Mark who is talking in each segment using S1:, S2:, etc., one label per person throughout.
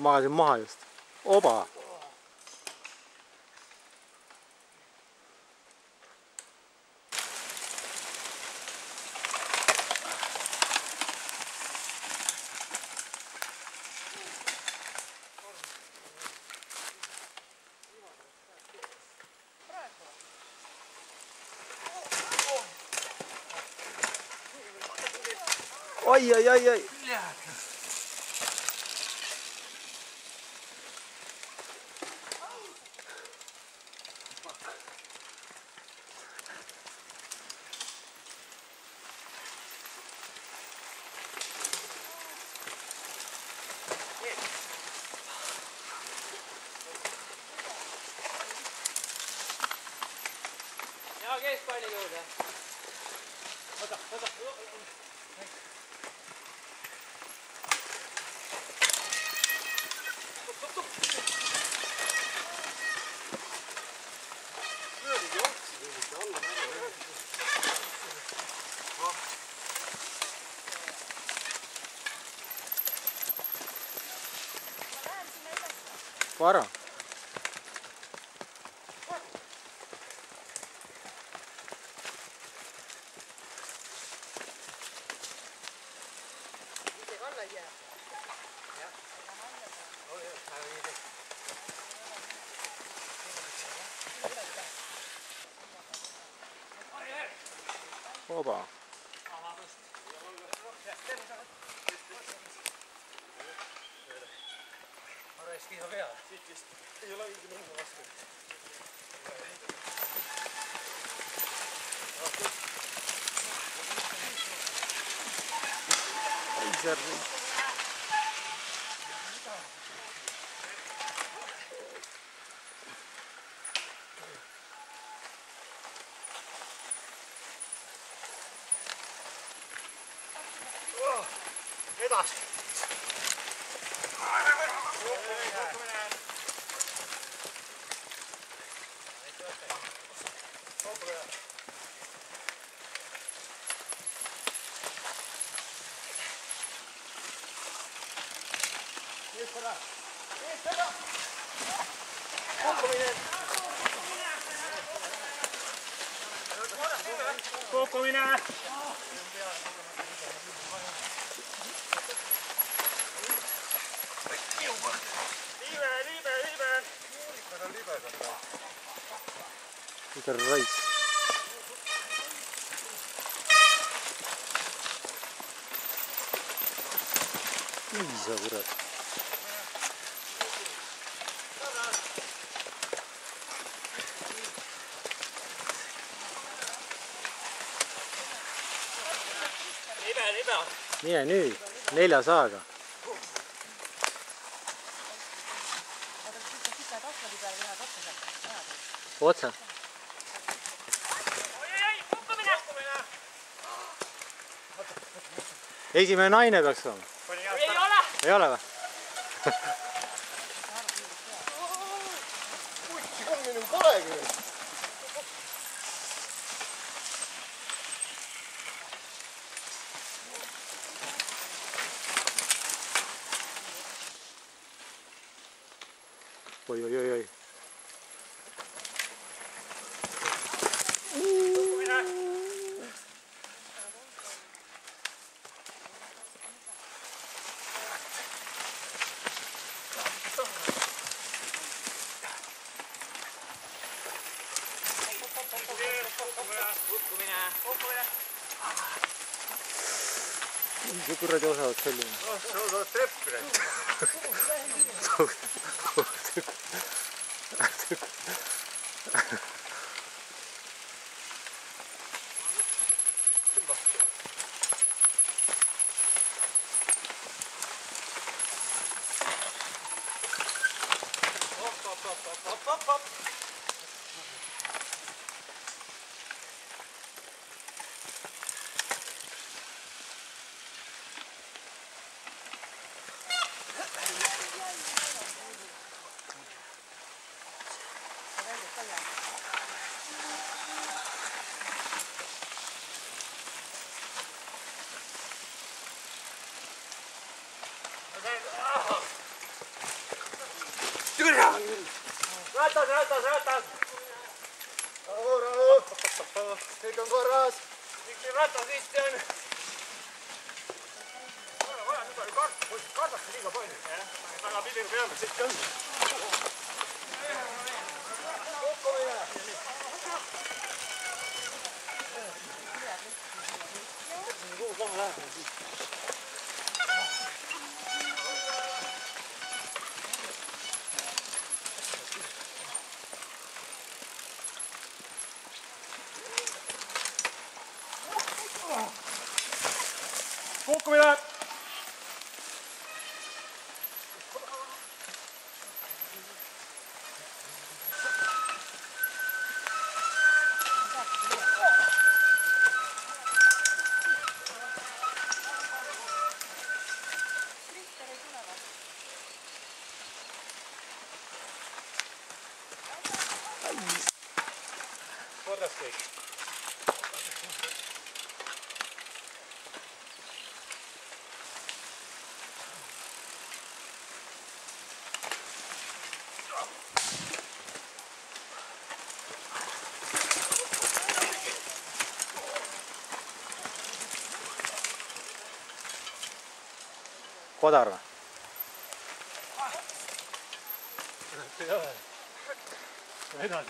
S1: magasin maha just. oba. oi, Deve fare le
S2: yoga. Vada, vada.
S1: Para. Oba.
S3: Zervy. こう込
S1: みな。Look at
S3: rice. Easy,
S1: mine nüüd, nelja
S3: kukkumine. kukkumine.
S1: esimene naine peaks olema.
S3: ei ole.
S1: ei ole või?
S3: kutsi kumminu polegi 누구라도 하나 틀린. 어, 저도 탭 그래. Ratas, ratas,
S2: rahu, rahu. kõik on korras.
S3: see ratas risti on? ole vaja, nüüd oli kart-, kardetakse liiga palju. väga pidev peame, siit on. kukkumine. korras kõik.
S1: con cuidado.
S3: Corre, Подарок. Come on.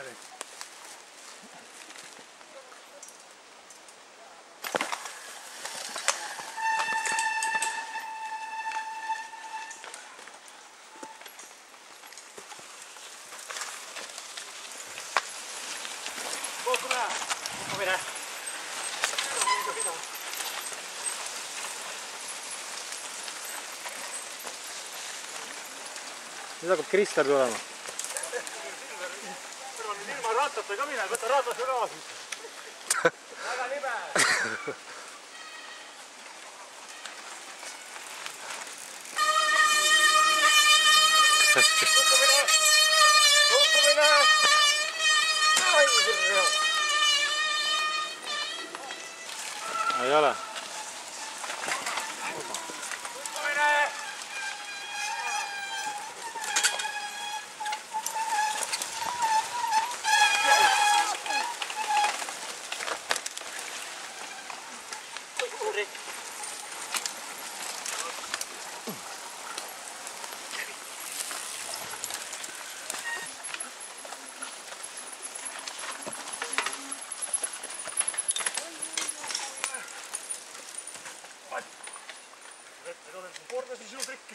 S1: Nüüd hakkab Krister tulema.
S3: ilma rattata ka mine, võta ratas ka siis. väga libe. kukkumine, kukkumine.
S1: ei ole.
S3: kukkumine. kordasin sinu trikki.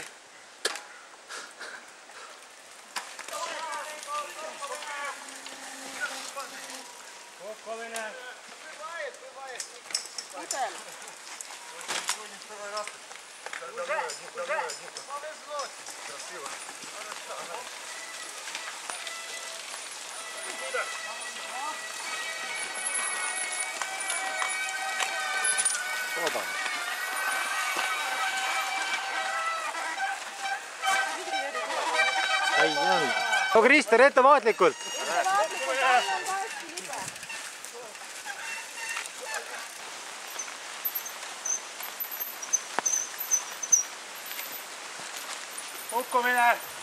S3: kukkumine.
S1: Olnud. no Krister, ettevaatlikult.
S3: kukkumine.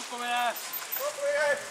S3: お米ですお米です。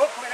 S3: Hopefully